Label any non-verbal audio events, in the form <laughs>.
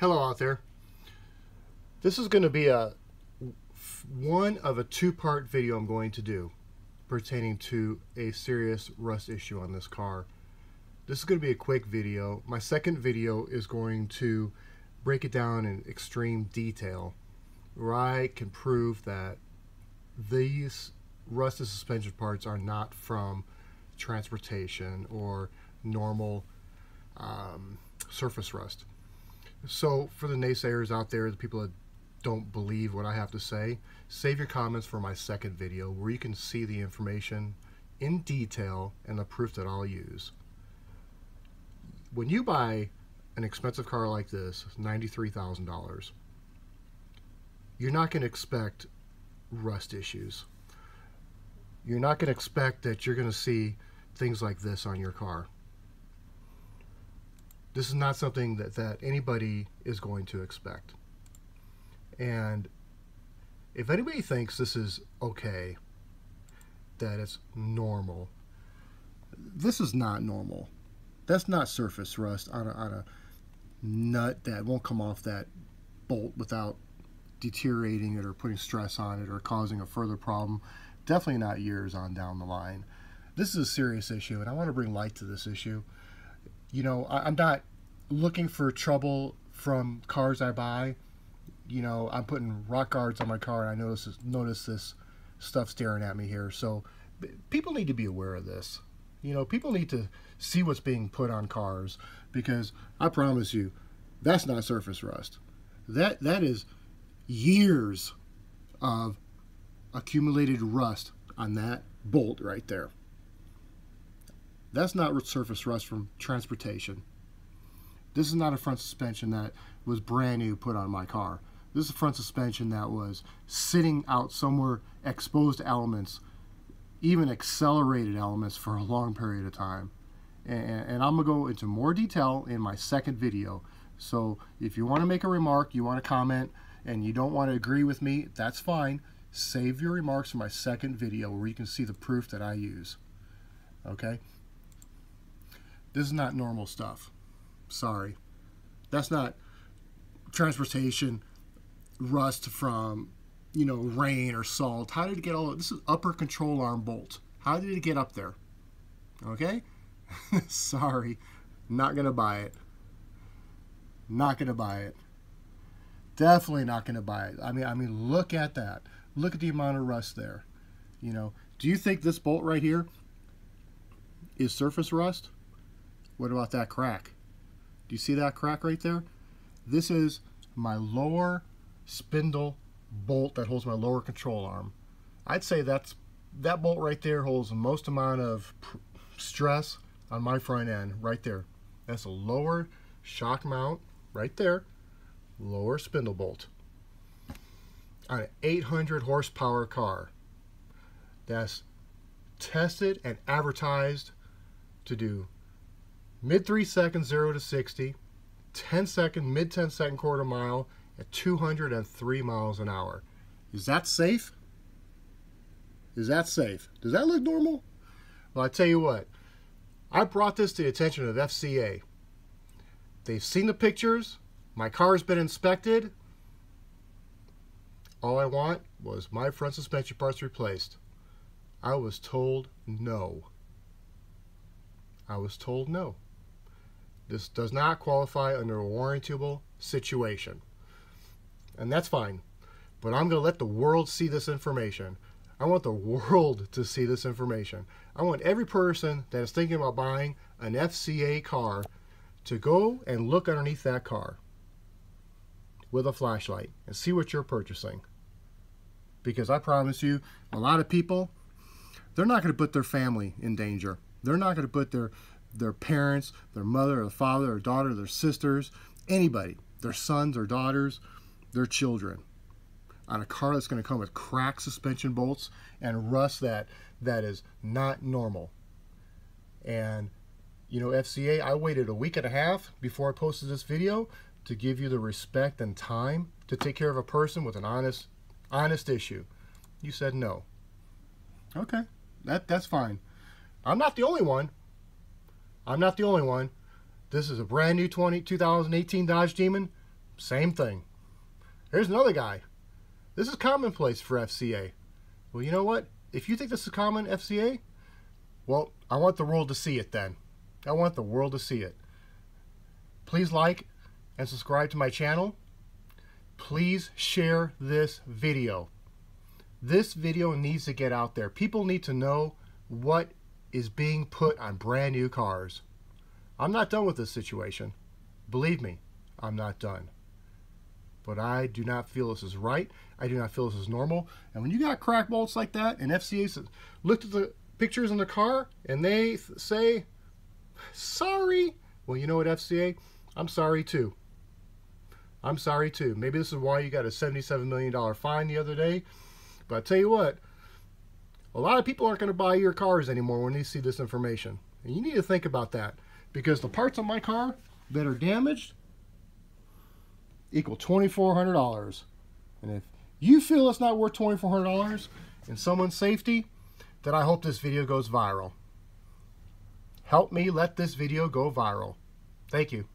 Hello out there. This is going to be a one of a two-part video I'm going to do pertaining to a serious rust issue on this car. This is going to be a quick video. My second video is going to break it down in extreme detail where I can prove that these rusted suspension parts are not from transportation or normal um, surface rust. So for the naysayers out there, the people that don't believe what I have to say, save your comments for my second video where you can see the information in detail and the proof that I'll use. When you buy an expensive car like this, $93,000, you're not going to expect rust issues. You're not going to expect that you're going to see things like this on your car. This is not something that, that anybody is going to expect. And if anybody thinks this is okay, that it's normal, this is not normal. That's not surface rust on a, on a nut that won't come off that bolt without deteriorating it or putting stress on it or causing a further problem. Definitely not years on down the line. This is a serious issue, and I want to bring light to this issue you know, I, am not looking for trouble from cars I buy. You know, I'm putting rock guards on my car, and I notice this, notice this stuff staring at me here. So people need to be aware of this. You know, people need to see what's being put on cars because I promise you, that's not surface rust. That that is years of accumulated rust on that bolt right there. That's not surface rust from transportation. This is not a front suspension that was brand new put on my car. This is a front suspension that was sitting out somewhere exposed to elements, even accelerated elements for a long period of time. And, and I'm going to go into more detail in my second video. So if you want to make a remark, you want to comment, and you don't want to agree with me, that's fine. Save your remarks for my second video where you can see the proof that I use. Okay? This is not normal stuff. Sorry. That's not transportation rust from, you know, rain or salt. How did it get all this is upper control arm bolt. How did it get up there? Okay? <laughs> Sorry. Not going to buy it. Not going to buy it. Definitely not going to buy it. I mean, I mean, look at that. Look at the amount of rust there. You know, do you think this bolt right here is surface rust? What about that crack? Do you see that crack right there? This is my lower spindle bolt that holds my lower control arm. I'd say that's that bolt right there holds the most amount of stress on my front end right there. That's a lower shock mount right there, lower spindle bolt on an 800 horsepower car that's tested and advertised to do mid 3 seconds 0 to 60, 10 second, mid 10 second quarter mile at 203 miles an hour. Is that safe? Is that safe? Does that look normal? Well, I tell you what, I brought this to the attention of FCA. They've seen the pictures. My car's been inspected. All I want was my front suspension parts replaced. I was told no. I was told no. This does not qualify under a warrantable situation. And that's fine. But I'm going to let the world see this information. I want the <laughs> world to see this information. I want every person that is thinking about buying an FCA car to go and look underneath that car with a flashlight and see what you're purchasing. Because I promise you, a lot of people, they're not going to put their family in danger. They're not going to put their their parents, their mother or father or daughter, their sisters, anybody, their sons or daughters, their children on a car that's going to come with cracked suspension bolts and rust that that is not normal. And you know, FCA, I waited a week and a half before I posted this video to give you the respect and time to take care of a person with an honest honest issue. You said no. Okay. That that's fine. I'm not the only one. I'm not the only one. This is a brand new 20, 2018 Dodge Demon. Same thing. Here's another guy. This is commonplace for FCA. Well, you know what? If you think this is common FCA, well, I want the world to see it then. I want the world to see it. Please like and subscribe to my channel. Please share this video. This video needs to get out there. People need to know what is being put on brand new cars. I'm not done with this situation. Believe me, I'm not done. But I do not feel this is right. I do not feel this is normal. And when you got crack bolts like that, and FCA looked at the pictures in the car and they say, sorry, well, you know what, FCA? I'm sorry too. I'm sorry too. Maybe this is why you got a $77 million fine the other day. But I tell you what, a lot of people aren't going to buy your cars anymore when they see this information. And you need to think about that because the parts on my car that are damaged equal $2,400. And if you feel it's not worth $2,400 in someone's safety, then I hope this video goes viral. Help me let this video go viral. Thank you.